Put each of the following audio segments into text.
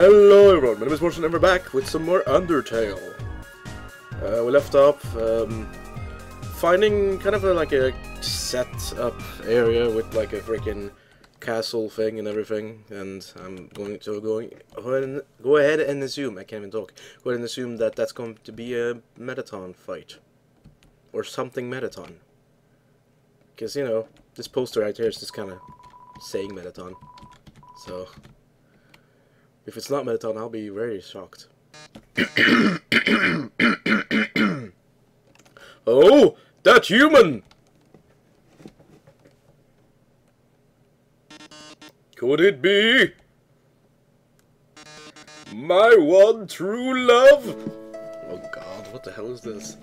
Hello everyone, my name is Mortensen and we're back with some more Undertale. Uh, we left off um, finding kind of a, like a set up area with like a freaking castle thing and everything, and I'm going to go ahead and, go ahead and assume I can't even talk. Go ahead and assume that that's going to be a Mettaton fight or something Mettaton, because you know this poster right here is just kind of saying Mettaton, so. If it's not Mettaton, I'll be very shocked. oh, that human! Could it be my one true love? Oh god, what the hell is this?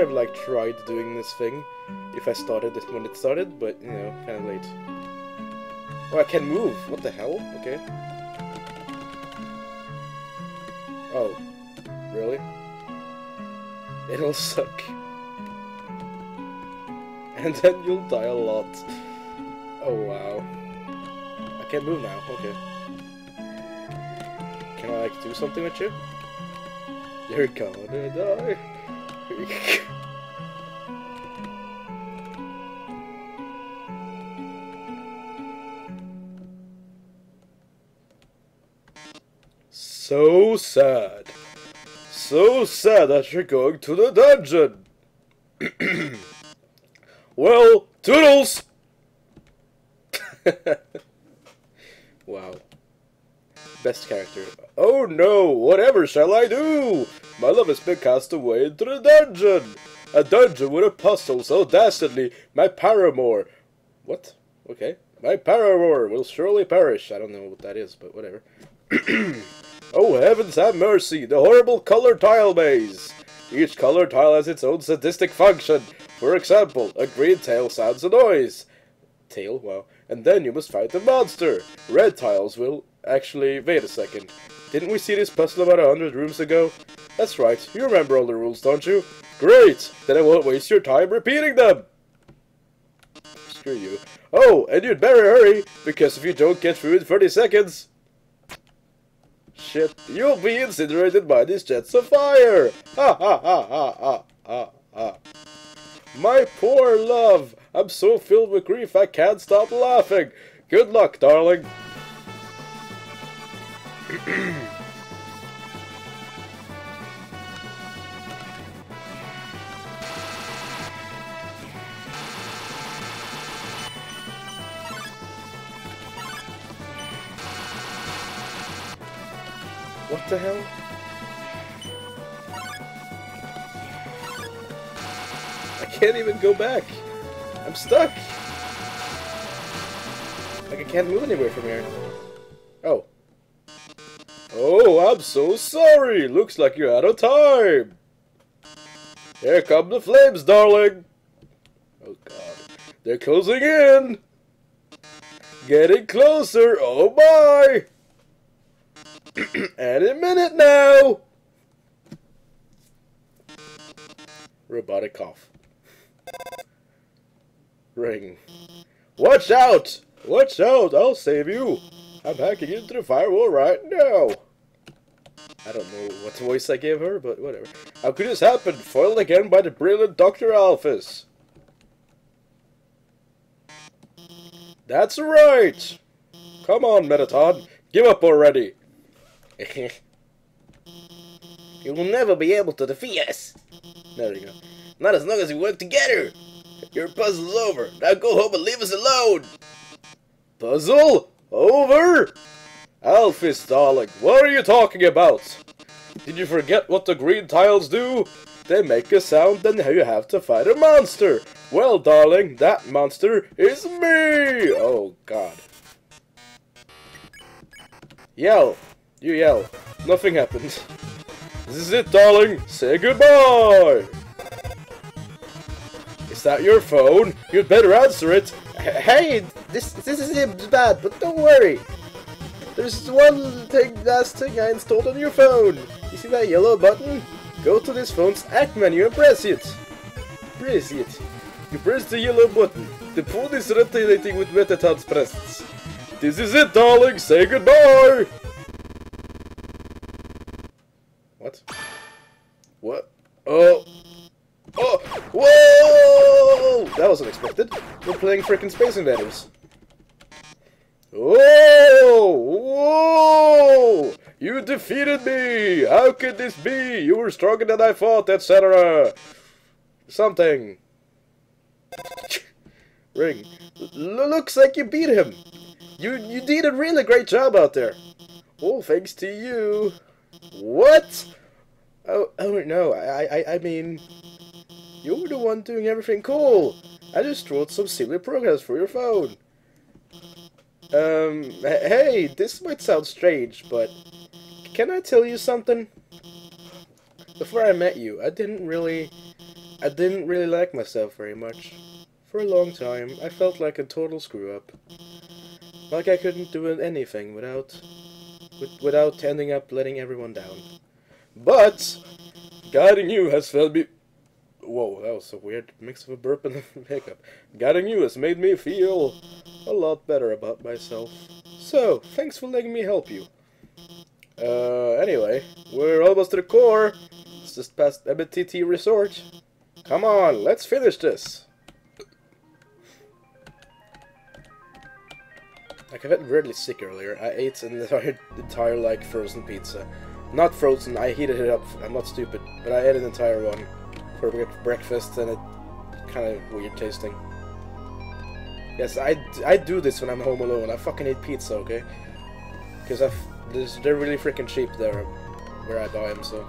Have like tried doing this thing if I started it when it started, but you know, kind of late. Oh, I can move. What the hell? Okay. Oh, really? It'll suck. And then you'll die a lot. Oh wow. I can't move now. Okay. Can I like do something with you? You're gonna die. so sad. So sad that you're going to the dungeon. well, toodles! wow. Best character. Oh no, whatever shall I do? My love has been cast away into the dungeon. A dungeon with a puzzle so dastardly, my paramour. What? Okay. My paramour will surely perish. I don't know what that is, but whatever. oh heavens have mercy, the horrible color tile maze. Each color tile has its own sadistic function. For example, a green tail sounds a noise. Tail? Wow. And then you must fight the monster. Red tiles will Actually, wait a second. Didn't we see this puzzle about a hundred rooms ago? That's right, you remember all the rules, don't you? Great! Then I won't waste your time repeating them! Screw you. Oh, and you'd better hurry, because if you don't get through in 30 seconds... Shit, you'll be incinerated by these jets of fire! Ha ha ha ha ha ha ha. My poor love! I'm so filled with grief I can't stop laughing! Good luck, darling! the hell? I can't even go back. I'm stuck. Like I can't move anywhere from here. Oh. Oh, I'm so sorry. Looks like you're out of time. Here come the flames, darling. Oh, God. They're closing in. Getting closer. Oh, my. Any minute now. Robotic cough. Ring. Watch out! Watch out! I'll save you. I'm hacking into the firewall right now. I don't know what voice I gave her, but whatever. How could this happen? Foiled again by the brilliant Dr. Alphys. That's right! Come on, Mettaton. Give up already. you will never be able to defeat us. There you go. Not as long as we work together. Your puzzle's over. Now go home and leave us alone. Puzzle? Over? Alphys, darling, what are you talking about? Did you forget what the green tiles do? They make a sound and now you have to fight a monster. Well, darling, that monster is me! Oh, God. Yell. You yell. Nothing happens. This is it, darling. Say goodbye. Is that your phone? You'd better answer it. Hey, this this is bad, but don't worry. There's one thing, last thing I installed on your phone. You see that yellow button? Go to this phone's act menu and press it. Press it. You press the yellow button. The phone is rotating with Mettaton's presence. This is it, darling. Say goodbye. What? What? Oh. Oh! Whoa! That was unexpected. We're playing freaking Space Invaders. Whoa! Whoa! You defeated me! How could this be? You were stronger than I thought, etc. Something. Ring. L looks like you beat him. You you did a really great job out there. All thanks to you. What? Oh, oh no, I, I, I mean, you're the one doing everything cool. I just wrote some silly programs for your phone. Um, hey, this might sound strange, but can I tell you something? Before I met you, I didn't really, I didn't really like myself very much. For a long time, I felt like a total screw-up. Like I couldn't do anything without, without ending up letting everyone down. But, guiding you has felt me... Whoa, that was a weird mix of a burp and a hiccup. Guiding you has made me feel a lot better about myself. So, thanks for letting me help you. Uh, anyway, we're almost to the core. It's just past MTT Resort. Come on, let's finish this. Like, I got really sick earlier. I ate an entire, entire, like, frozen pizza. Not frozen, I heated it up. I'm not stupid. But I ate an entire one for breakfast, and it kind of weird tasting. Yes, I, I do this when I'm home alone. I fucking eat pizza, okay? Because they're really freaking cheap there where I buy them, so.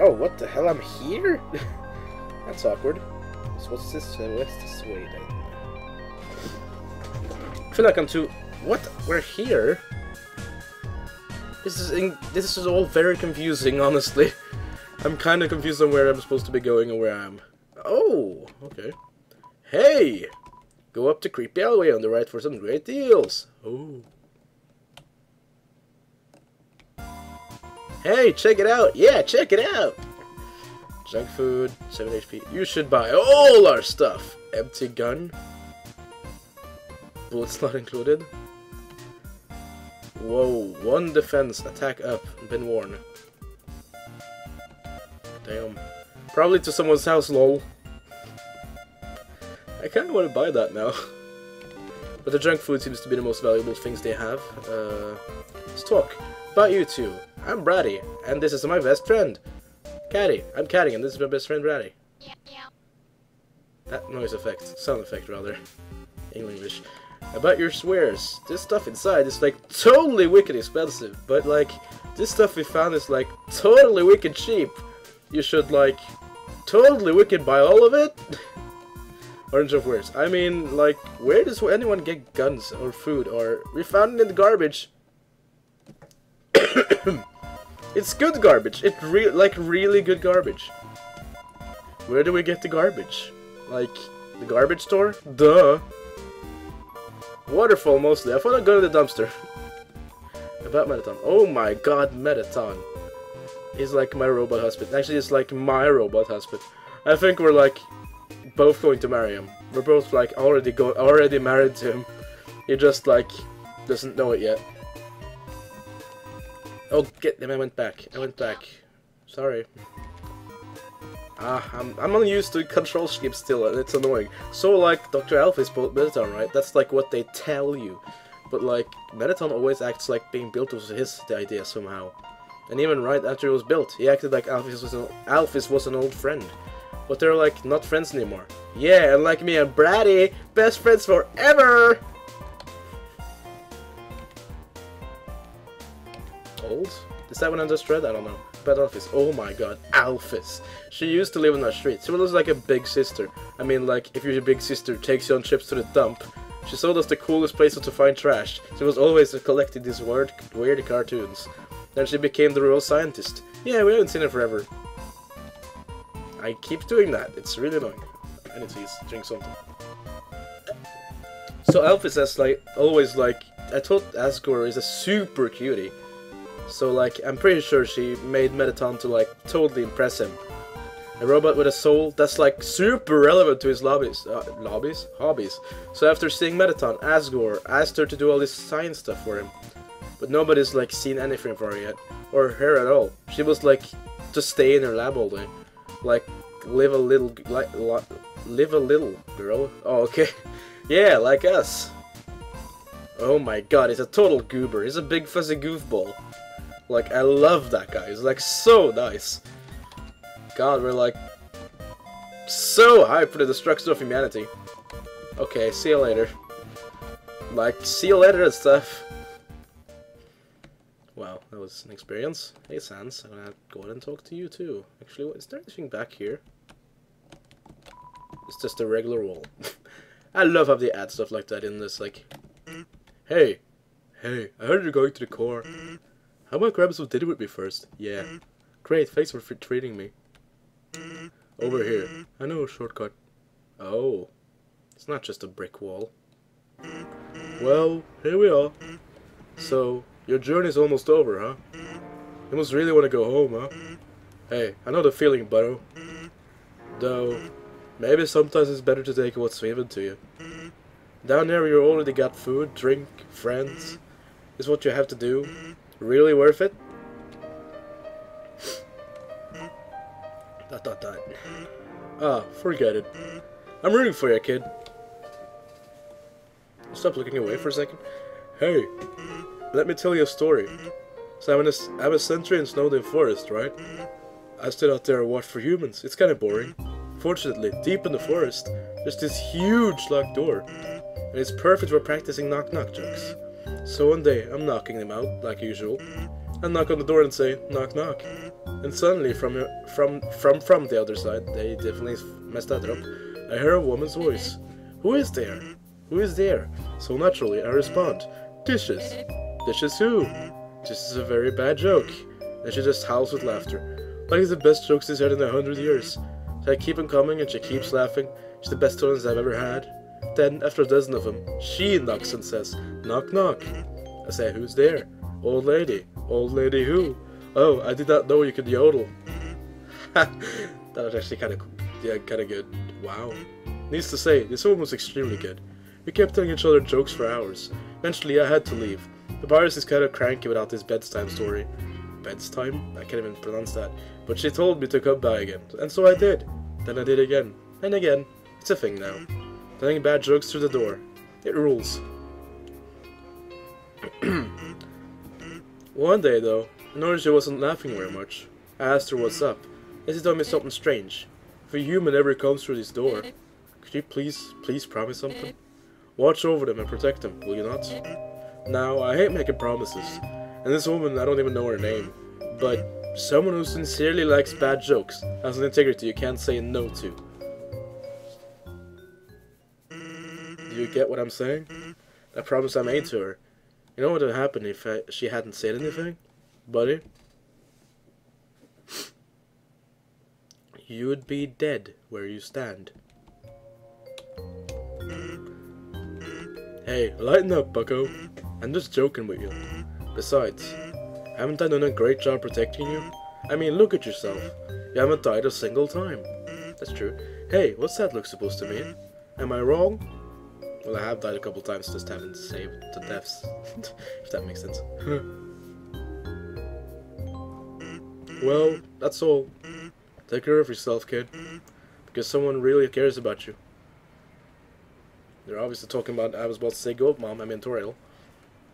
Oh, what the hell? I'm here? That's awkward. So what's this? Uh, what's this way then? I feel like I'm too. What? We're here. This is this is all very confusing, honestly. I'm kind of confused on where I'm supposed to be going and where I am. Oh, okay. Hey! Go up to Creepy Alleyway on the right for some great deals. Oh. Hey, check it out! Yeah, check it out! Junk food, 7 HP. You should buy all our stuff! Empty gun. Bullets not included. Whoa, one defense, attack up, been worn. Damn. Probably to someone's house, lol. I kinda wanna buy that now. but the junk food seems to be the most valuable things they have. Uh, let's talk. About you two. I'm Brady, and this is my best friend. Caddy. I'm Caddy, and this is my best friend Brady. That noise effect. Sound effect, rather. English about your swears. This stuff inside is like totally wicked expensive, but like this stuff we found is like totally wicked cheap. You should like totally wicked buy all of it. Orange of words. I mean, like, where does anyone get guns or food or we found it in the garbage? it's good garbage. It's re like really good garbage. Where do we get the garbage? Like the garbage store? Duh. Waterfall mostly. I thought I'd go to the dumpster. About Mettaton. Oh my god, Mettaton. He's like my robot husband. Actually, it's like my robot husband. I think we're like both going to marry him. We're both like already go already married to him. He just like doesn't know it yet. Oh, get them! I went back. I went back. Sorry. Ah, I'm, I'm unused to control schemes still, and it's annoying. So, like, Dr. Alpha is Mettaton, right? That's, like, what they tell you. But, like, Mettaton always acts like being built was his idea somehow. And even right after it was built, he acted like Alphys was an, Alphys was an old friend. But they're, like, not friends anymore. Yeah, and like me and Brady, best friends forever! Old? Is that what I just read? I don't know. Alphys. Oh my god, Alphys. She used to live on our street. She was like a big sister. I mean, like, if your big sister takes you on trips to the dump, she told us the coolest places to find trash. She was always collecting these weird, weird cartoons. Then she became the real scientist. Yeah, we haven't seen her forever. I keep doing that. It's really annoying. I need to drink something. So Alphys has like always like I thought Asgore is a super cutie. So like I'm pretty sure she made Mettaton to like totally impress him. A robot with a soul that's like super relevant to his lobbies, uh, lobbies, hobbies. So after seeing Mettaton, Asgore asked her to do all this science stuff for him, but nobody's like seen anything for her yet, or her at all. She was like just stay in her lab all day, like live a little, like live a little girl. Oh okay, yeah, like us. Oh my god, he's a total goober. He's a big fuzzy goofball. Like I love that guy. He's like so nice. God, we're like so hyped for the destruction of humanity. Okay, see you later. Like, see you later and stuff. Wow, that was an experience. Hey Sans, I'm gonna go ahead and talk to you too. Actually, is there anything back here? It's just a regular wall. I love how they add stuff like that in this, like... Hey! Hey, I heard you're going to the core. How about grab some dinner with me first? Yeah. Great, thanks for treating me. Over here. I know a shortcut. Oh. It's not just a brick wall. Well, here we are. So, your journey's almost over, huh? You must really want to go home, huh? Hey, I know the feeling, Burrow. Though, maybe sometimes it's better to take what's given to you. Down there you already got food, drink, friends. Is what you have to do really worth it? dot dot dot. Ah, forget it. I'm rooting for you, kid. Stop looking away for a second. Hey, let me tell you a story. So I'm, in a, I'm a sentry in Snowdin Forest, right? I stood out there and watched for humans. It's kind of boring. Fortunately, deep in the forest, there's this huge locked door. And it's perfect for practicing knock-knock jokes. So one day, I'm knocking them out, like usual. I knock on the door and say, knock knock. And suddenly, from from from from the other side, they definitely messed that up, I hear a woman's voice. Who is there? Who is there? So naturally, I respond, Dishes. Dishes who? This is a very bad joke. And she just howls with laughter. Like it's the best jokes she's heard in a hundred years. So I keep on coming and she keeps laughing. She's the best audience I've ever had. Then, after a dozen of them, she knocks and says, Knock knock. I say, Who's there? Old lady. Old lady who? Oh, I did not know you could yodel. that was actually kind of, yeah, kind of good. Wow. Needs to say, this one was extremely good. We kept telling each other jokes for hours. Eventually, I had to leave. Papyrus is kind of cranky without this bedtime story. Bedtime? I can't even pronounce that. But she told me to come by again, and so I did. Then I did again, and again. It's a thing now. Telling bad jokes through the door. It rules. One day, though, she wasn't laughing very much. I asked her what's up, and she told me something strange. If a human ever comes through this door, could you please, please promise something? Watch over them and protect them, will you not? Now, I hate making promises, and this woman, I don't even know her name, but someone who sincerely likes bad jokes has an integrity you can't say no to. Do you get what I'm saying? That promise I made to her. You know what would have happened if I, she hadn't said anything, buddy? You would be dead where you stand. Hey, lighten up, bucko. I'm just joking with you. Besides, haven't I done a great job protecting you? I mean, look at yourself. You haven't died a single time. That's true. Hey, what's that look supposed to mean? Am I wrong? Well, I have died a couple times, just haven't saved the deaths, if that makes sense. well, that's all. Take care of yourself, kid, because someone really cares about you. They're obviously talking about, I was about to say Goat Mom, I mean Toriel.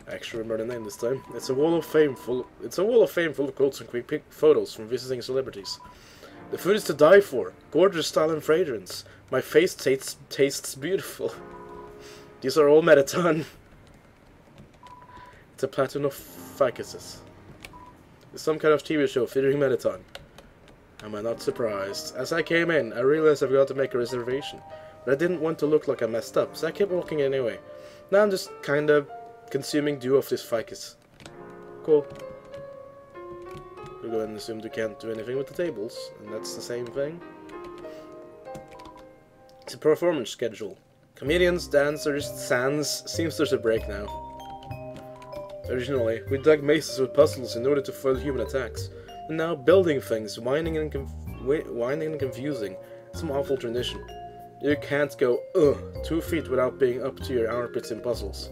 I actually remember the name this time. It's a wall of fame full. It's a wall of fame full of quotes and quick photos from visiting celebrities. The food is to die for. Gorgeous style and fragrance. My face tastes tastes beautiful. These are all Mettaton. It's a platinum of Phacosis. some kind of TV show featuring Mettaton. Am I not surprised? As I came in, I realized I forgot to make a reservation. But I didn't want to look like I messed up, so I kept walking anyway. Now I'm just kinda consuming dew of this ficus. Cool. We'll go ahead and assume we can't do anything with the tables, and that's the same thing. It's a performance schedule. Comedians, dancers, sans—seems there's a break now. Originally, we dug mazes with puzzles in order to foil human attacks. And now building things, whining and, whining and confusing. Some awful tradition. You can't go, ugh, two feet without being up to your armpits in puzzles.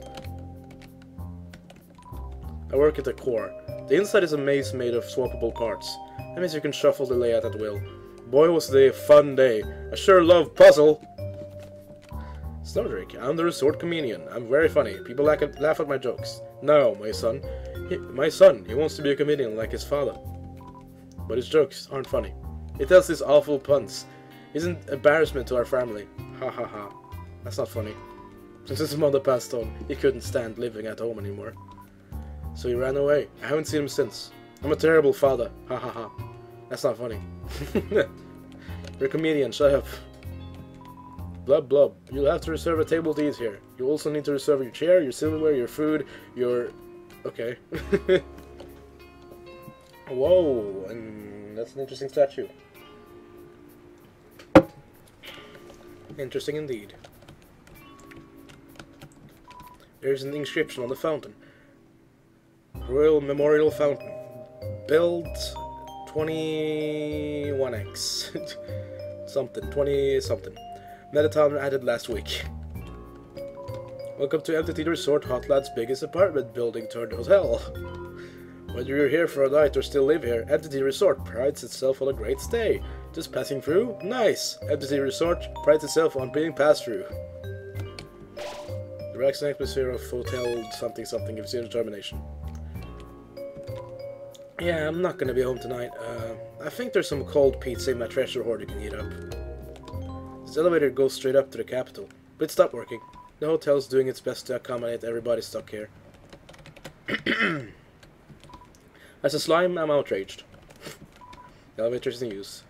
I work at the core. The inside is a maze made of swappable parts. That means you can shuffle the layout at will. Boy was the fun day. I sure love puzzle! Snowdrake, I'm the resort comedian. I'm very funny. People laugh at, laugh at my jokes. No, my son. He, my son, he wants to be a comedian like his father. But his jokes aren't funny. He tells these awful puns. He's an embarrassment to our family. Ha ha ha. That's not funny. Since his mother passed on, he couldn't stand living at home anymore. So he ran away. I haven't seen him since. I'm a terrible father. Ha ha ha. That's not funny. You're a comedian, shut up. Blub blub. You'll have to reserve a table to eat here. You also need to reserve your chair, your silverware, your food, your... Okay. Whoa, and that's an interesting statue. Interesting indeed. There's an inscription on the fountain. Royal Memorial Fountain. Build 21x. something. 20 something. Mettaton added last week. Welcome to MTT Resort, Hotland's biggest apartment building turned hotel. Whether you're here for a night or still live here, MTT Resort prides itself on a great stay. Just passing through? Nice! MTT Resort prides itself on being passed through. The relaxing atmosphere of hotel something something gives you determination. Yeah, I'm not gonna be home tonight. Uh, I think there's some cold pizza in my treasure hoard you can eat up. This elevator goes straight up to the capital, but it stopped working. The hotel's doing its best to accommodate everybody stuck here. As a slime, I'm outraged. the elevator's in use.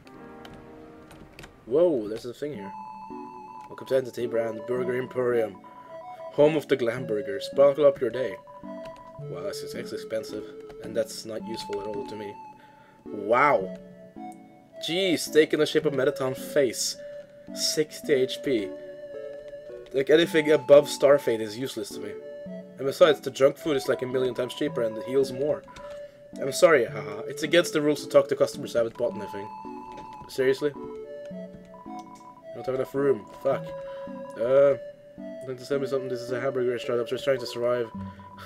Whoa, there's a thing here. Welcome to MTT Brand Burger Emporium. Home of the glam burgers. Sparkle up your day. Wow, this is expensive. And that's not useful at all to me. Wow. Geez, steak in the shape of Mettaton face. 60 HP. Like anything above Starfait is useless to me. And besides, the junk food is like a million times cheaper and it heals more. I'm sorry, haha. It's against the rules to talk to customers I haven't bought anything. Seriously? I don't have enough room. Fuck. Uh, going to tell me something. This is a hamburger restaurant. I'm just trying to survive.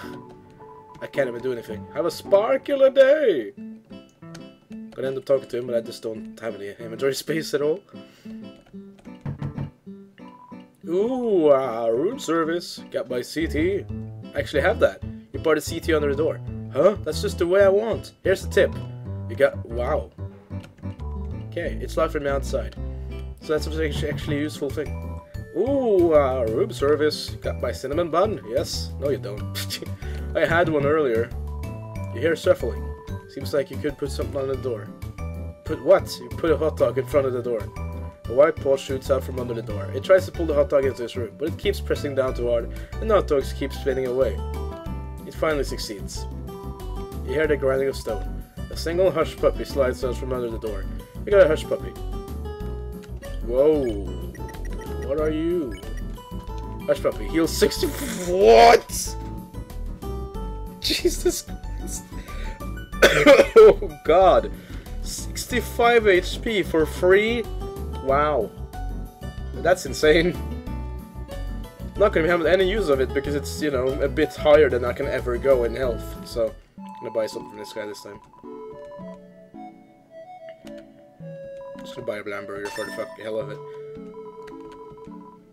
I can't even do anything. Have a sparkler day! Gonna end up talking to him, but I just don't have any inventory space at all. Ooh, uh, room service. Got my Sea Tea. I actually have that. You bought a Sea Tea under the door. Huh? That's just the way I want. Here's the tip. You got... Wow. Okay, it's live from the outside. So that's actually, actually a useful thing. Ooh, uh, room service. Got my cinnamon bun? Yes? No, you don't. I had one earlier. You hear shuffling. Seems like you could put something on the door. Put what? You put a hot dog in front of the door. A white paw shoots out from under the door. It tries to pull the hot dog into its room, but it keeps pressing down too hard, and the hot dogs keep spinning away. It finally succeeds. You hear the grinding of stone. A single hush puppy slides out from under the door. You got a hush puppy. Whoa. What are you? Hush puppy. Heals 60. What? Jesus Christ. oh god. 65 HP for free? Wow. That's insane. Not gonna have any use of it because it's, you know, a bit higher than I can ever go in health. So, I'm gonna buy something from this guy this time. Just gonna buy a Glamburger for the fucking hell of it.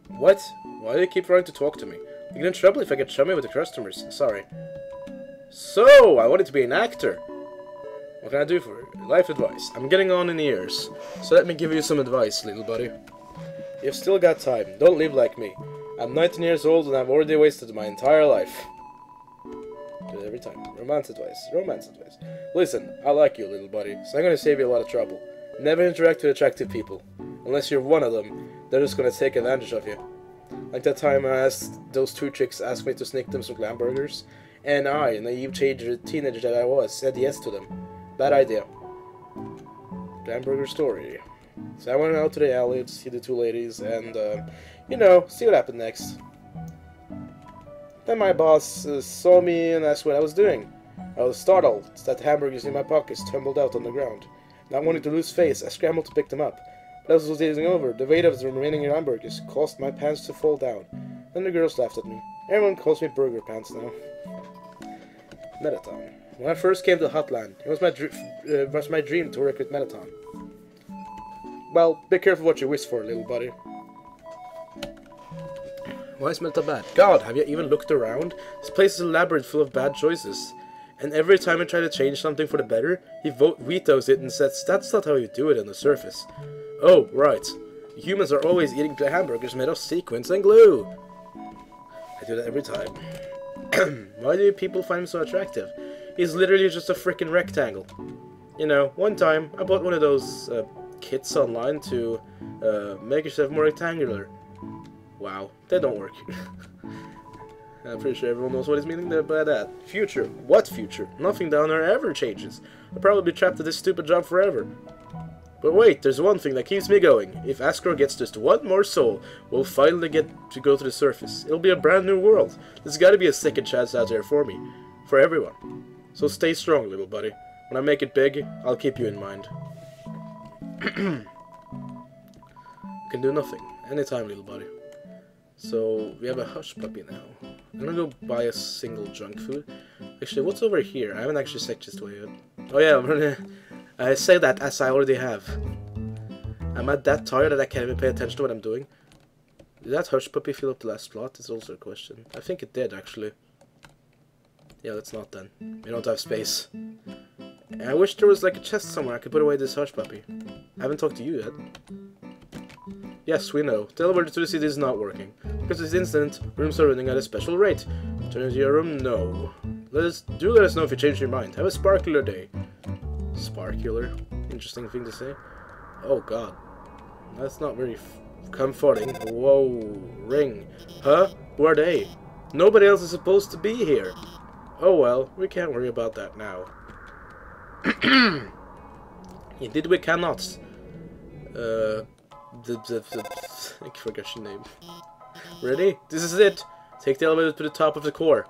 What? Why do they keep trying to talk to me? I get in trouble if I get chummy with the customers. Sorry. So, I wanted to be an actor. What can I do for you? Life advice. I'm getting on in years, so let me give you some advice, little buddy. You've still got time. Don't live like me. I'm 19 years old and I've already wasted my entire life. Do it every time. Romance advice. Romance advice. Listen, I like you, little buddy, so I'm gonna save you a lot of trouble. Never interact with attractive people. Unless you're one of them, they're just gonna take advantage of you. Like that time I asked those two chicks asked me to sneak them some glam burgers, and I, naive teenager, teenager that I was, said yes to them. Bad idea. Glam burger story. So I went out to the alley to see the two ladies, and, uh, you know, see what happened next. Then my boss uh, saw me and asked what I was doing. I was startled that the hamburgers in my pockets tumbled out on the ground. Not wanting to lose face, I scrambled to pick them up. But as I was dazing over, the weight of the remaining hamburgers caused my pants to fall down. Then the girls laughed at me. Everyone calls me Burger Pants now. Mettaton. When I first came to the Hotland, it was my, uh, was my dream to work with Mettaton. Well, be careful what you wish for, little buddy. Why is Mettaton bad? God, have you even looked around? This place is a labyrinth full of bad choices. And every time I try to change something for the better, he vetoes it and says that's not how you do it on the surface. Oh, right. Humans are always eating hamburgers made of sequins and glue. I do that every time. Why do people find him so attractive? He's literally just a freaking rectangle. You know, one time I bought one of those uh, kits online to uh, make yourself more rectangular. Wow, they don't work. I'm pretty sure everyone knows what he's meaning by that. Future. What future? Nothing down there ever changes. I'll probably be trapped at this stupid job forever. But wait, there's one thing that keeps me going. If Asgore gets just one more soul, we'll finally get to go to the surface. It'll be a brand new world. There's gotta be a second chance out there for me. For everyone. So stay strong, little buddy. When I make it big, I'll keep you in mind. can do nothing. Anytime, little buddy. So, we have a hush puppy now. I'm gonna go buy a single junk food. Actually, what's over here? I haven't actually checked this way yet. Oh yeah, I'm gonna... I say that as I already have. I'm at that tired that I can't even pay attention to what I'm doing. Did that hush puppy fill up the last slot? Is also a question. I think it did, actually. Yeah, that's not done. We don't have space. And I wish there was like a chest somewhere I could put away this hush puppy. I haven't talked to you yet. Yes, we know. Elevator to the city is not working. Because this instant, rooms are running at a special rate. Turn into your room? No. Let us do let us know if you change your mind. Have a sparkler day. Sparkular? Interesting thing to say. Oh god. That's not very comforting. Whoa. Ring. Huh? Who are they? Nobody else is supposed to be here. Oh well, we can't worry about that now. Indeed we cannot. Uh, the, the, the, I forgot your name. Ready? This is it! Take the elevator to the top of the core.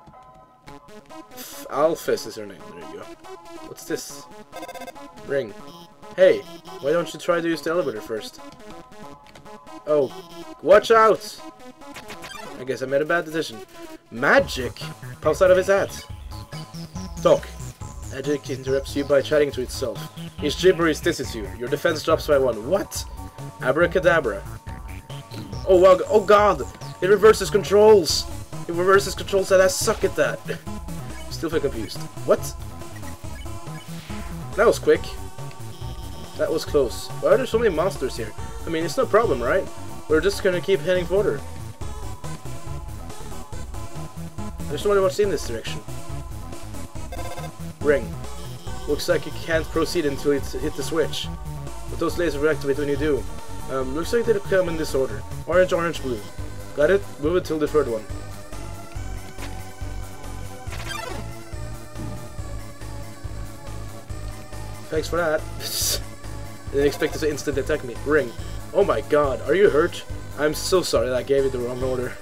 Alphys is her name. There you go. What's this? Ring. Hey, why don't you try to use the elevator first? Oh, watch out! I guess I made a bad decision. Magic pops out of his hat. Talk. Magic interrupts you by chatting to itself. Each gibberish distance you. Your defense drops by one. What? Abracadabra. Oh wow, oh god! It reverses controls! It reverses controls and I suck at that. Still feel confused. What? That was quick. That was close. Why are there so many monsters here? I mean, it's no problem, right? We're just gonna keep heading forward. There's nobody wants in this direction. Ring. Looks like you can't proceed until you hit the switch. But those lasers will activate when you do. Um, looks like they'll come in this order. Orange, orange, blue. Got it? Move it till the third one. Thanks for that. Didn't expect it to instantly attack me. Ring. Oh my god, are you hurt? I'm so sorry that I gave you the wrong order.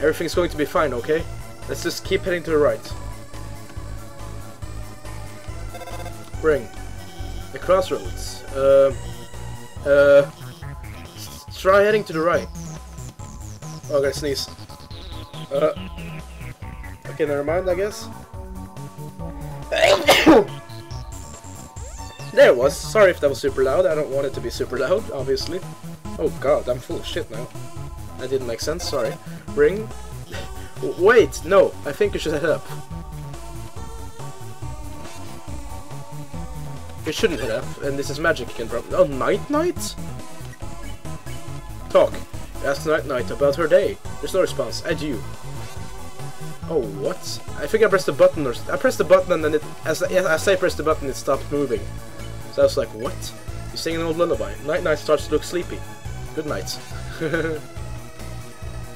Everything's going to be fine, okay? Let's just keep heading to the right. Bring. The crossroads. Uh, uh, try heading to the right. Oh, I gotta sneeze. Uh, okay, never mind, I guess. there it was. Sorry if that was super loud. I don't want it to be super loud, obviously. Oh god, I'm full of shit now. That didn't make sense, sorry. Ring. Wait, no, I think you should head up. You shouldn't head up, and this is magic you can probably- Oh, Night Knight? Talk. Ask Night Knight about her day. There's no response. Adieu. Oh, what? I think I pressed the button or... I pressed the button and then it... As, as I pressed the button, it stopped moving. So I was like, what? You're singing an old lullaby. Knight Knight starts to look sleepy. Good night.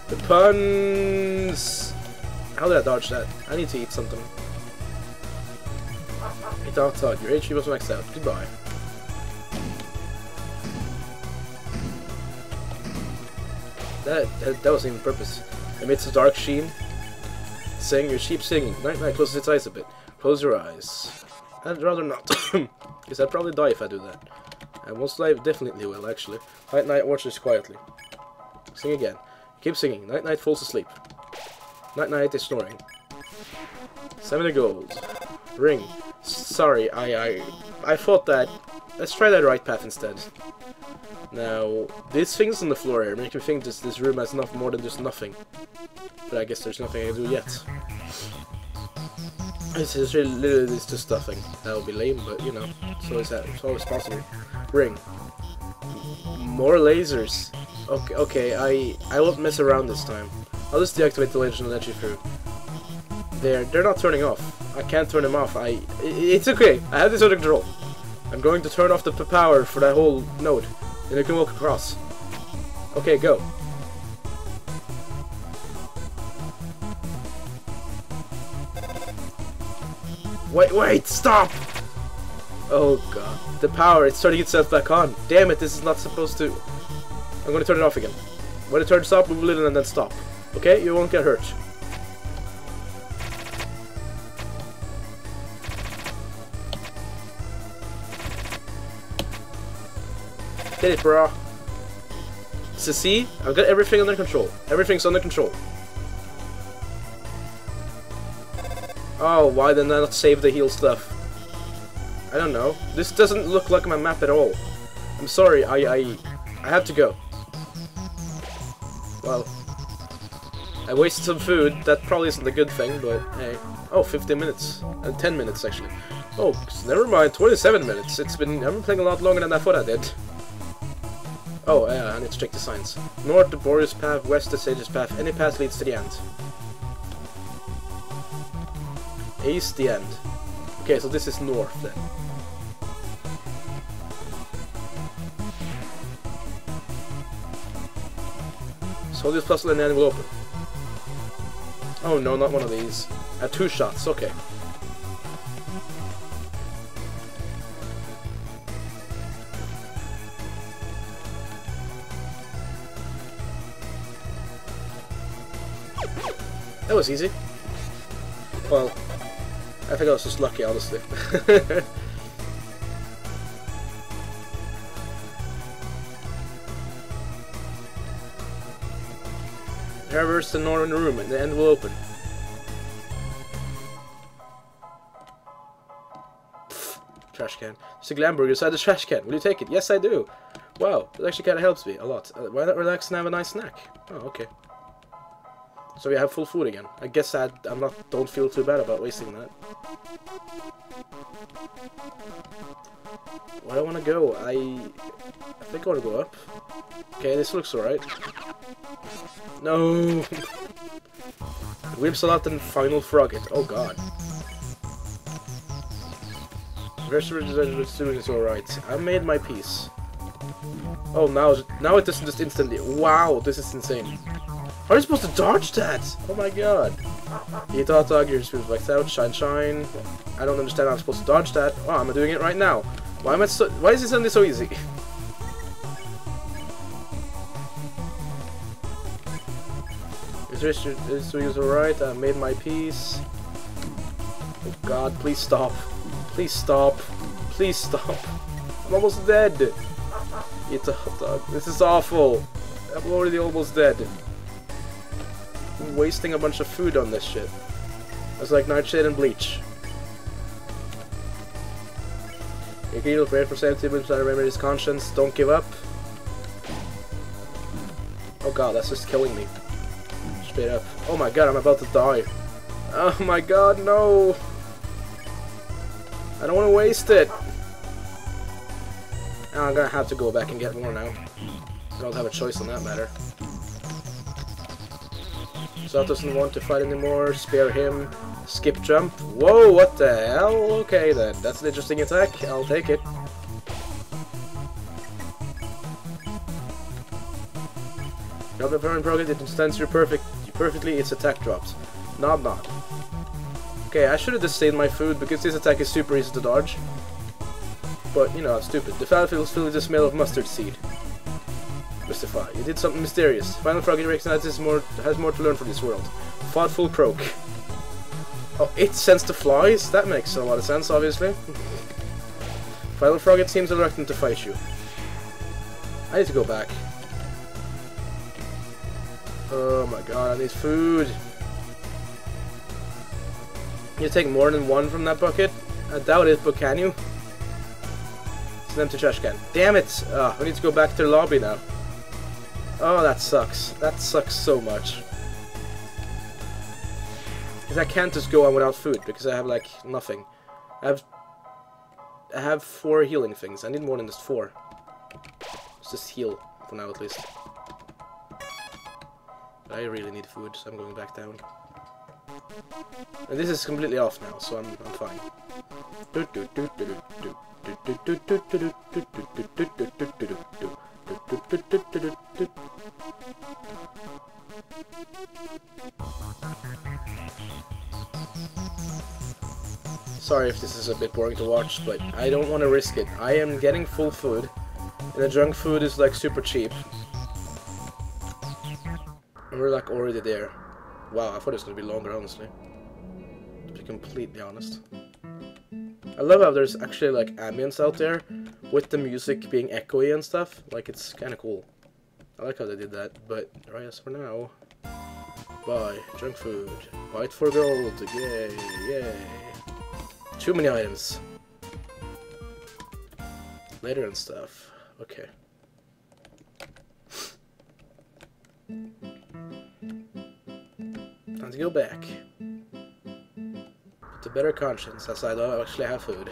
the puns... How did I dodge that? I need to eat something. Eat out, Your HP was maxed out. Goodbye. That, that, that wasn't even purpose. Amidst the dark sheen, saying your sheep singing. Knight Knight closes its eyes a bit. Close your eyes. I'd rather not, because I'd probably die if I do that. I most likely definitely will, actually. Knight Knight watches quietly. Sing again. Keep singing. Knight Knight falls asleep. Knight Knight is snoring. 70 gold. Ring. Sorry, I, I, I thought that... Let's try that right path instead. Now, these things on the floor here make me think this, this room has enough more than just nothing. But I guess there's nothing I can do yet. It's just really, literally just nothing. That would be lame, but you know, it's always, it's always possible. Ring. More lasers. Okay, okay, I I won't mess around this time. I'll just deactivate the laser and let you through. They're they're not turning off. I can't turn them off. I it's okay. I have this under control. I'm going to turn off the power for that whole node. And you can walk across. Okay, go. Wait, wait, stop! Oh god. The power, it's turning itself back on. Damn it, this is not supposed to... I'm gonna turn it off again. When it turns off, move a little and then stop. Okay? You won't get hurt. Get it, bro. So see, I've got everything under control. Everything's under control. Oh, why didn't I not save the heal stuff? I don't know. This doesn't look like my map at all. I'm sorry, I, I, I have to go. Well, I wasted some food. That probably isn't a good thing, but hey. Oh, 15 minutes. Uh, 10 minutes, actually. Oh, never mind. 27 minutes. It's been... I've been playing a lot longer than I thought I did. Oh, yeah, I need to check the signs. North, the Boreas path, west, the Sage's path. Any path leads to the end. East, the end. Okay, so this is north then. So this and then we'll open. Oh no, not one of these. I have two shots, okay. That was easy. Well, I think I was just lucky, honestly. Traverse the northern room and the end will open. Pfft, trash can. There's a Glamburger inside the trash can. Will you take it? Yes, I do. Wow, that actually kind of helps me a lot. Uh, why not relax and have a nice snack? Oh, okay. So we have full food again. I guess I I'm not don't feel too bad about wasting that. Where do I want to go? I I think I want to go up. Okay, this looks alright. No. Whimsalot and Final Froggit. Oh god. Restaurant doing is alright. I made my peace. Oh, now now it doesn't just instantly. Wow, this is insane. How are you supposed to dodge that? Oh my god. You thought your speed like out, shine shine. I don't understand how I'm supposed to dodge that. Oh, I'm doing it right now. Why am I so why is it suddenly so easy? This is alright, I made my peace. Oh god, please stop. Please stop. Please stop. I'm almost dead. It's a hot dog. This is awful. I'm already almost dead wasting a bunch of food on this shit. It's like Nightshade and Bleach. Can heal for safety, but try to remember his conscience. Don't give up. Oh god, that's just killing me. Straight up. Oh my god, I'm about to die. Oh my god, no! I don't want to waste it! Now I'm gonna have to go back and get more now. I don't have a choice on that matter. Zot doesn't want to fight anymore. Spare him. Skip jump. Whoa, what the hell? Okay then, that's an interesting attack. I'll take it. Now the Burn Program it stands you perfect perfectly its attack drops. Not nod. Okay, I should have just saved my food because this attack is super easy to dodge. But, you know, I'm stupid. The battlefield is filled with the smell of mustard seed. Mystify. You did something mysterious. Final Frog recognizes more has more to learn from this world. Thoughtful croak. Oh, it sends the flies? That makes a lot of sense, obviously. Final Frog, it seems reluctant to fight you. I need to go back. Oh my god, I need food. You take more than one from that bucket? I doubt it, but can you? An empty trash can. Damn it! Oh, we need to go back to the lobby now. Oh, that sucks. That sucks so much. Because I can't just go on without food, because I have, like, nothing. I have... I have four healing things. I need more than just four. Let's just heal, for now at least. I really need food, so I'm going back down. And this is completely off now, so I'm, I'm fine. Sorry if this is a bit boring to watch, but I don't want to risk it. I am getting full food, and the junk food is like super cheap. We're like already there. Wow, I thought it was going to be longer, honestly. To be completely honest. I love how there's actually like ambience out there with the music being echoey and stuff. Like it's kind of cool. I like how they did that, but right as for now. Buy junk food. It for gold. Yay, yay. Too many items. Later and stuff. Okay. Time to go back. With a better conscience, as I don't actually have food.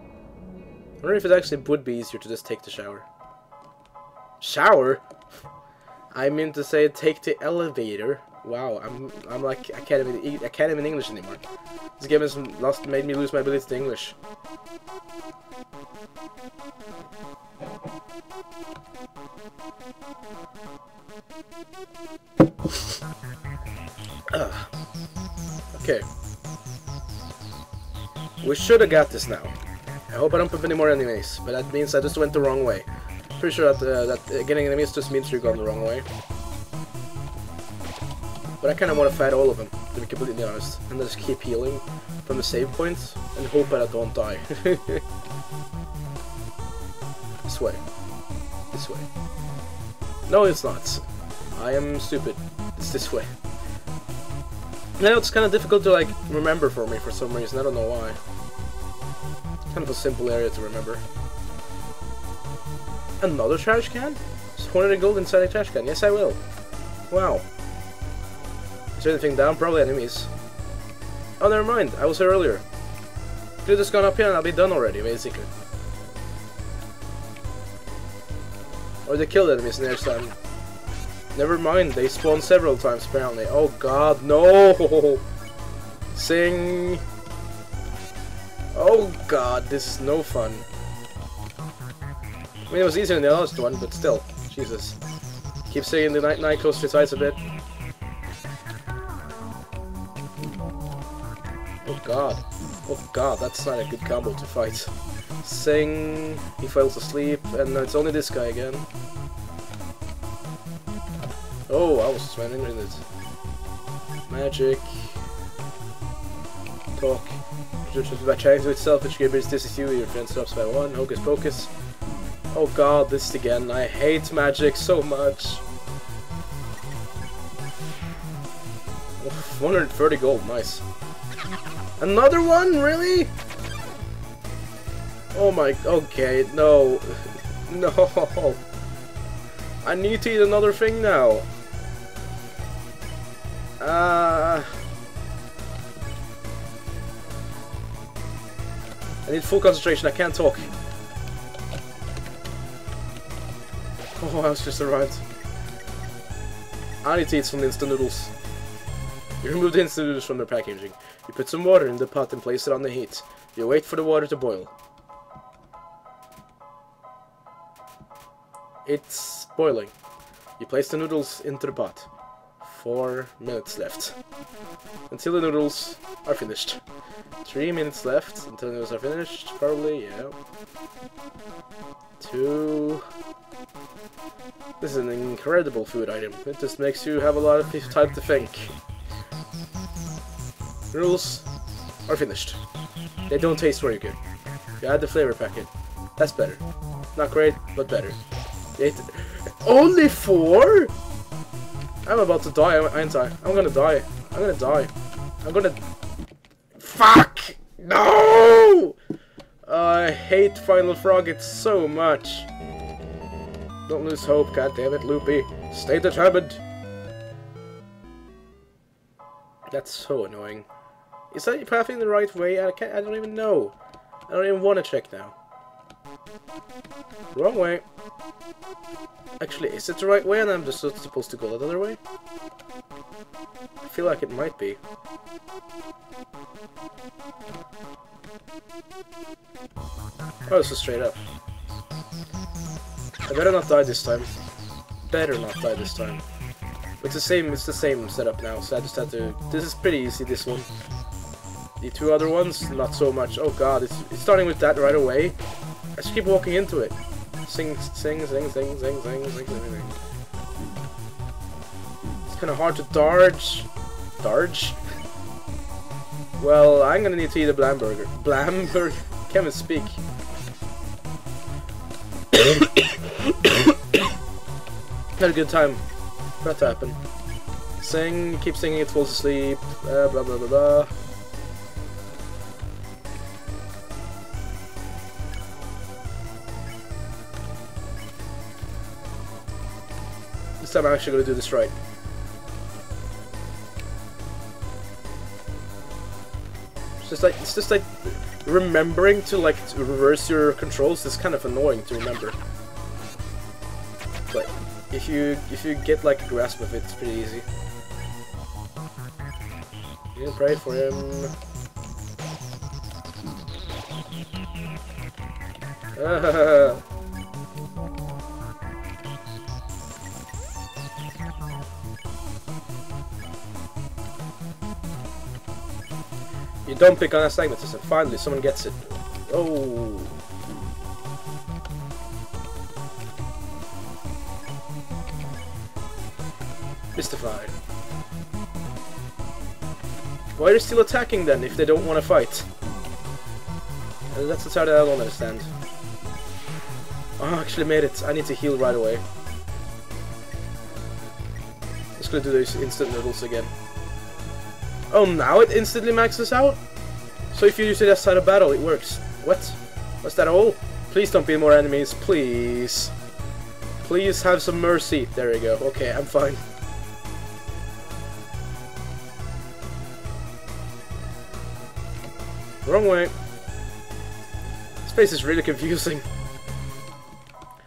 I wonder if it actually would be easier to just take the shower. Shower? I mean to say take the elevator. Wow, I'm I'm like I can't even eat I can't even English anymore. This game has lost made me lose my ability to English. Okay. We should have got this now. I hope I don't put any more enemies, but that means I just went the wrong way. Pretty sure that, uh, that uh, getting enemies just means you're going the wrong way. But I kind of want to fight all of them, to be completely honest. And just keep healing from the save points and hope that I don't die. this way. This way. No, it's not. I am stupid. It's this way. Now it's kind of difficult to like remember for me for some reason. I don't know why. Kind of a simple area to remember. Another trash can? Just 100 gold inside a trash can. Yes, I will. Wow. Is there anything down? Probably enemies. Oh, never mind. I was here earlier. Could have just gone up here and I'll be done already, basically. Or they killed enemies next time. Never mind, they spawn several times apparently. Oh god, no! Sing! Oh god, this is no fun. I mean, it was easier than the last one, but still. Jesus. Keep saying the Knight Knight close to his eyes a bit. Oh god. Oh god, that's not a good combo to fight. Sing, he falls asleep, and it's only this guy again. Oh, I was sweating in it. Magic. Talk. By trying to itself, which gives this is you, your friend stops by one. Hocus pocus. Oh god, this again. I hate magic so much. 130 gold, nice. Another one? Really? Oh my, okay, no. No. I need to eat another thing now. Uh, I need full concentration, I can't talk. Oh, I was just arrived. I need to eat some instant noodles. You remove the instant noodles from their packaging. You put some water in the pot and place it on the heat. You wait for the water to boil. It's boiling. You place the noodles into the pot. Four minutes left. Until the noodles are finished. Three minutes left until the noodles are finished, probably, yeah. Two... This is an incredible food item. It just makes you have a lot of time to think. Noodles are finished. They don't taste very good. You add the flavor packet. That's better. Not great, but better. It only four? I'm about to die, ain't I? I'm gonna die. I'm gonna die. I'm gonna... Fuck! No! I hate Final Froggit so much. Don't lose hope, God damn it, Loopy. Stay determined. That's so annoying. Is that pathing the right way? I can't. I don't even know. I don't even want to check now. Wrong way. Actually, is it the right way and I'm just supposed to go the other way? I feel like it might be. Oh, this is straight up. I better not die this time. Better not die this time. It's the same, it's the same setup now, so I just have to... This is pretty easy, this one. The two other ones, not so much. Oh god, it's, it's starting with that right away. I just keep walking into it. Sing, sing, sing, sing, sing, sing, sing, sing, sing. It's kind of hard to dodge. Dodge? Well, I'm gonna need to eat a Blamburger. Blamburger? Can't even speak. Had a good time. That happened. Sing, keep singing, it falls asleep, uh, blah blah blah blah. I'm actually going to do this right. It's just like it's just like remembering to like to reverse your controls is kind of annoying to remember. But if you if you get like a grasp of it, it's pretty easy. You pray for him. You don't pick on astigmatism. Finally, someone gets it. Oh. Mystified. Why are they still attacking then, if they don't want to fight? Uh, that's the part I don't understand. Oh, I actually made it. I need to heal right away. Just gonna do those instant noodles again. Oh, now it instantly maxes out? So if you use it outside of battle, it works. What? Was that all? Please don't be more enemies, please. Please have some mercy. There we go. Okay, I'm fine. Wrong way. Space is really confusing.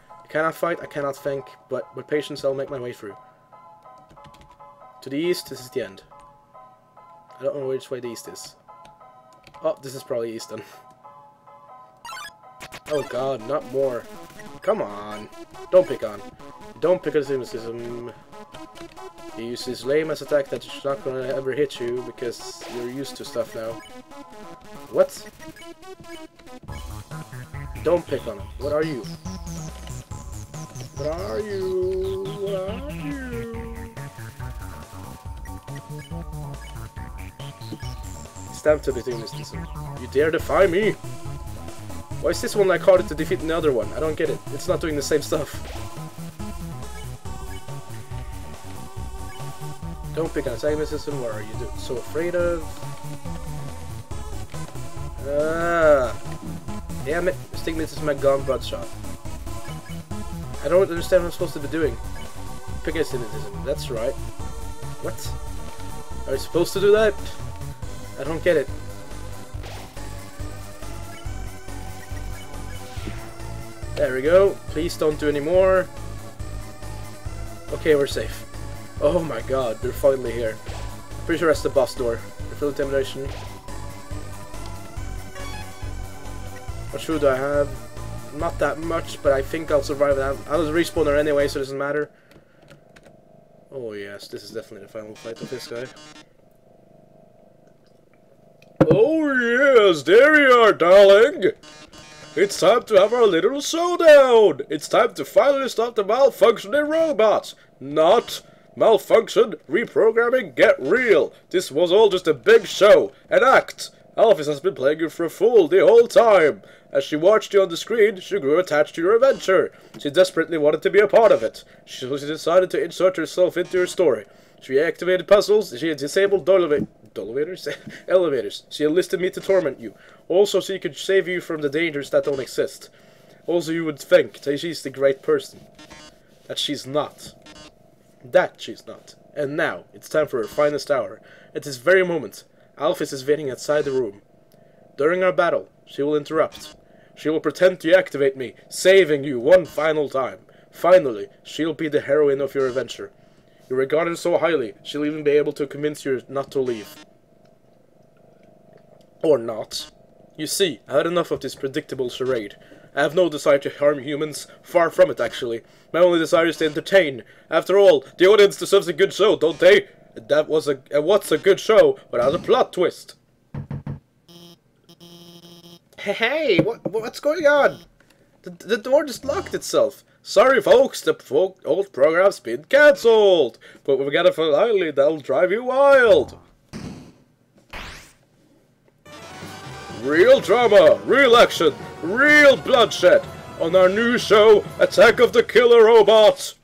I cannot fight, I cannot think, but with patience I'll make my way through. To the east, this is the end. I don't know which way the east is. Oh, this is probably east then. Oh god, not more. Come on. Don't pick on. Don't pick on cynicism. You use this lame as attack that's not gonna ever hit you because you're used to stuff now. What? Don't pick on him. What are you? What are you? What are you? Stamp to between mysticism. You dare defy me? Why is this one like harder to defeat than the other one? I don't get it. It's not doing the same stuff. Don't pick on antagonism. What are you so afraid of? Ah. Damn it. Stigmatism my gun shot. I don't understand what I'm supposed to be doing. Pick astigmatism. That's right. What? Are you supposed to do that? I don't get it. There we go. Please don't do any more. Okay, we're safe. Oh my god, they're finally here. Pretty sure that's the boss door. Full intimidation. What should I have? Not that much, but I think I'll survive that. I'll respawn her anyway, so it doesn't matter. Oh yes, this is definitely the final fight of this guy. Oh yes, there you are, darling! It's time to have our little showdown! It's time to finally stop the malfunctioning robots! Not malfunction, reprogramming, get real! This was all just a big show, an act! Alphys has been playing you for a fool the whole time! As she watched you on the screen, she grew attached to your adventure. She desperately wanted to be a part of it. so She decided to insert herself into your story. She activated puzzles, she disabled elevators, elevators. She enlisted me to torment you. Also, she could save you from the dangers that don't exist. Also, you would think that she's the great person. That she's not. That she's not. And now, it's time for her finest hour. At this very moment, Alphys is waiting outside the room. During our battle, she will interrupt. She will pretend to activate me, saving you one final time. Finally, she'll be the heroine of your adventure. You regard her so highly, she'll even be able to convince you not to leave. Or not. You see, I had enough of this predictable charade. I have no desire to harm humans, far from it actually. My only desire is to entertain. After all, the audience deserves a good show, don't they? That was a, uh, what's a good show without a plot twist? Hey, what, what's going on? The, the door just locked itself. Sorry, folks, the old program's been cancelled. But we've got a finale that'll drive you wild. Real drama, real action, real bloodshed on our new show, Attack of the Killer Robots.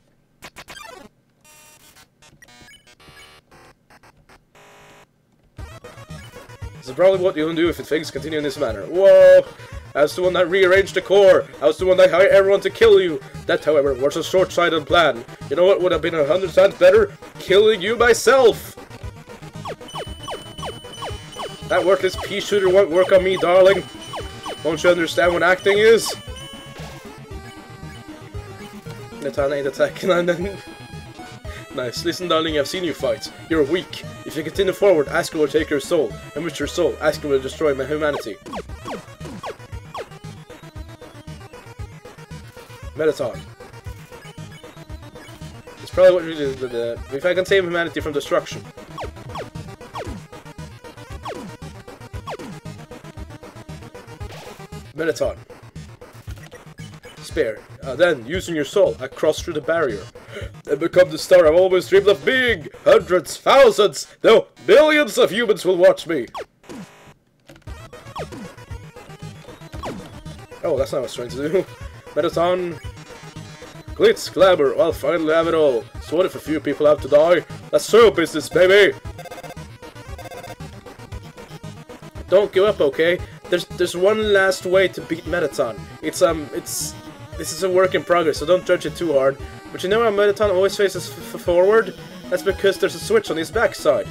This is probably what you'll do if things continue in this manner. Whoa! I was the one that rearranged the core. I was the one that hired everyone to kill you. That, however, was a short-sighted plan. You know what would have been a hundred times better? Killing you myself! That worthless pea shooter won't work on me, darling. Don't you understand what acting is? Natana ain't attacking Nice. Listen, darling, I've seen you fight. You're weak. If you continue forward, Asgore will take your soul. And with your soul, Asgore will destroy my humanity. Mettaton. It's probably what we do, but uh, if I can save humanity from destruction. Mettaton. Spare. Uh, then, using your soul, I cross through the barrier and become the star I've always dreamed of being! Hundreds, thousands, no, millions of humans will watch me! Oh, that's not what I was trying to do. Mettaton. Glitz, glamour, I'll finally have it all. So what if a few people have to die? That's show business, baby! Don't give up, okay? There's there's one last way to beat Mettaton. It's um it's this is a work in progress, so don't judge it too hard. But you know how Mettaton always faces forward? That's because there's a switch on his backside.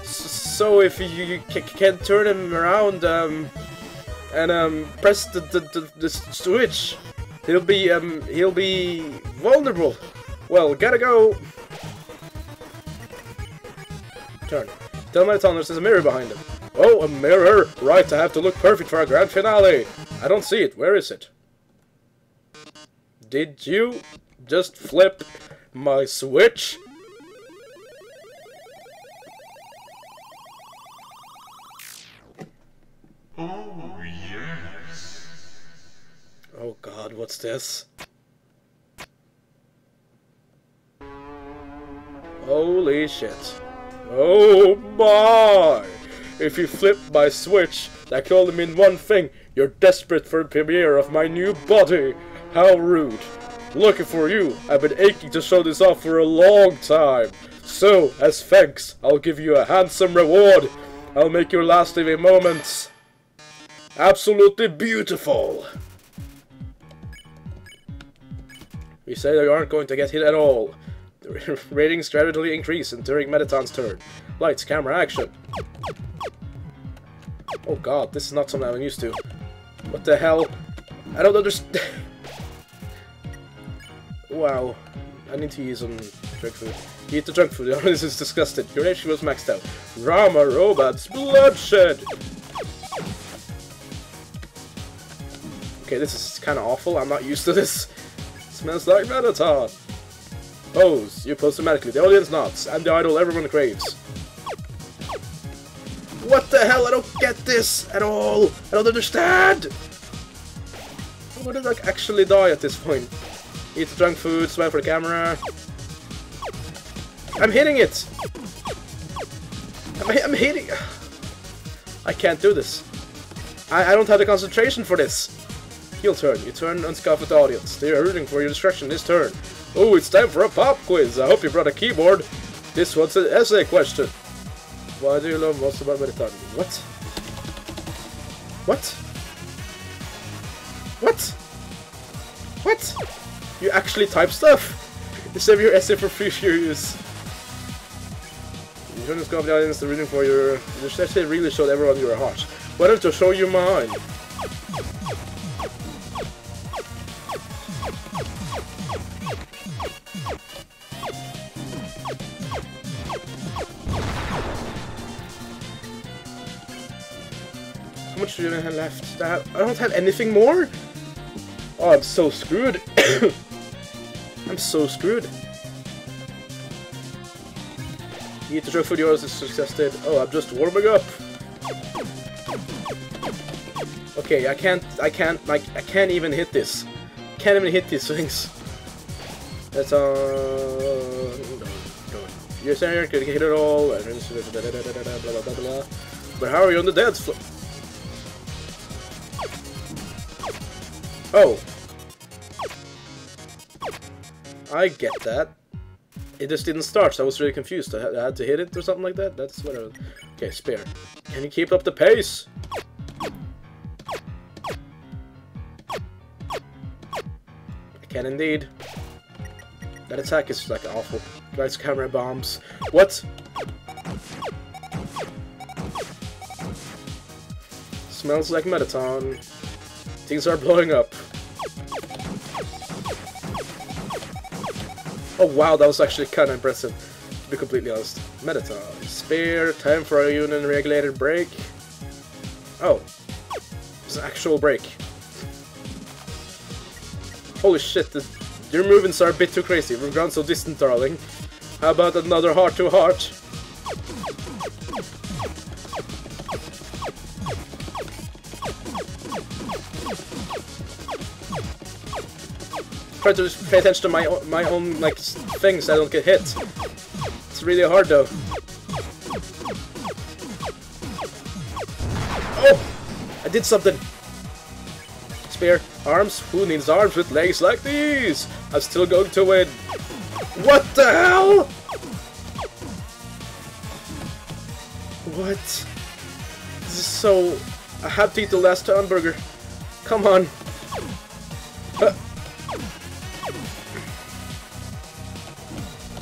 S so if you, you can turn him around um and um press the the, the, the switch, he'll be um he'll be vulnerable. Well, gotta go. Turn. Tell Mettaton there's a mirror behind him. Oh, a mirror! Right, I have to look perfect for our grand finale! I don't see it. Where is it? Did you just flip my switch? Oh god, what's this? Holy shit. Oh my! If you flip my switch, that can only mean one thing. You're desperate for a premiere of my new body. How rude. Lucky for you. I've been aching to show this off for a long time. So, as thanks, I'll give you a handsome reward. I'll make your last living moments absolutely beautiful. We say they aren't going to get hit at all. The ratings gradually increase during Mettaton's turn. Lights, camera, action. Oh god, this is not something I'm used to. What the hell? I don't understand. wow. I need to use some junk food. Eat the junk food. this is disgusting. Your HP was maxed out. Rama robots bloodshed. Okay, this is kind of awful. I'm not used to this. Smells like Mettaton. Pose. You pose dramatically. The audience nods. I'm the idol everyone craves. What the hell? I don't get this at all. I don't understand. How did I actually die at this point? Eat the junk food, smile for the camera. I'm hitting it! I'm, I'm hitting... I can't do this. I, I don't have the concentration for this. Heel turn. You turn the audience. They are rooting for your destruction this turn. Oh, it's time for a pop quiz. I hope you brought a keyboard. This one's an essay question. Why do you love most about Mettaton? What? What? What? What? You actually type stuff! Save your essay for future use. You shouldn't scope the audience the reading for your... Your essay really showed everyone you were hot. Why don't you show you mine? Much do you have left? I don't have anything more? Oh, I'm so screwed. I'm so screwed. Eat the junk food yours is suggested. Oh, I'm just warming up. Okay, I can't, I can't, like, I can't even hit this. Can't even hit these things. That's, uh... You're saying you could hit it all. But how are you on the dance floor? Oh. I get that. It just didn't start, so I was really confused. I had, to hit it or something like that? That's what I was... Okay, spare. Can you keep up the pace? I can indeed. That attack is like awful. Guys, camera bombs. What? Smells like Mettaton. Things are blowing up. Oh wow, that was actually kind of impressive, to be completely honest. Mettaton. Spare, time for a union regulated break. Oh. It's an actual break. Holy shit, the, your movements are a bit too crazy. We've gone so distant, darling. How about another heart to heart? Try to pay attention to my own, my own like things so I don't get hit. It's really hard though. Oh! I did something! Spear. Arms? Who needs arms with legs like these? I'm still going to win. What the hell? What? This is so... I have to eat the last hamburger. Come on.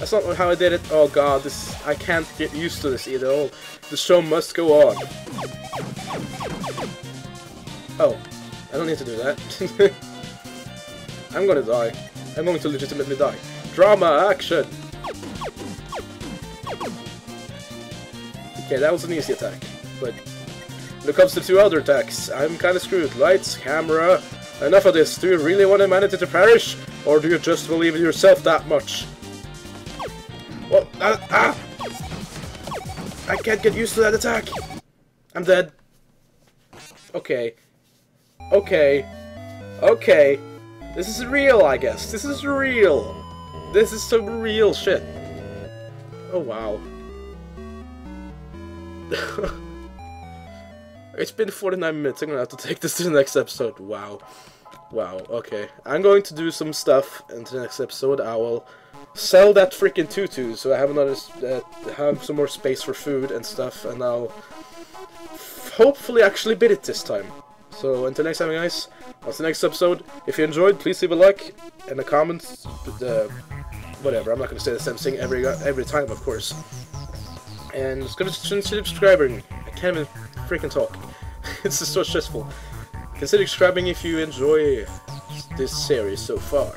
That's not how I did it. Oh god, this I can't get used to this either. Oh, the show must go on. Oh, I don't need to do that. I'm gonna die. I'm going to legitimately die. Drama action! Okay, that was an easy attack, but when it comes to two other attacks, I'm kinda screwed. Lights, camera, enough of this. Do you really want humanity to perish? Or do you just believe in yourself that much? Well, ah! I can't get used to that attack! I'm dead. Okay. Okay. Okay. This is real, I guess. This is real. This is some real shit. Oh, wow. it's been 49 minutes. I'm gonna have to take this to the next episode. Wow. Wow, okay. I'm going to do some stuff into the next episode. I will sell that freaking tutu so I have another uh, have some more space for food and stuff and I'll hopefully actually bid it this time. So until next time guys, that's the next episode. If you enjoyed, please leave a like and a comment. Uh, whatever, I'm not gonna say the same thing every every time, of course. And just consider subscribing. I can't even freaking talk. it's just so stressful. Consider subscribing if you enjoy this series so far.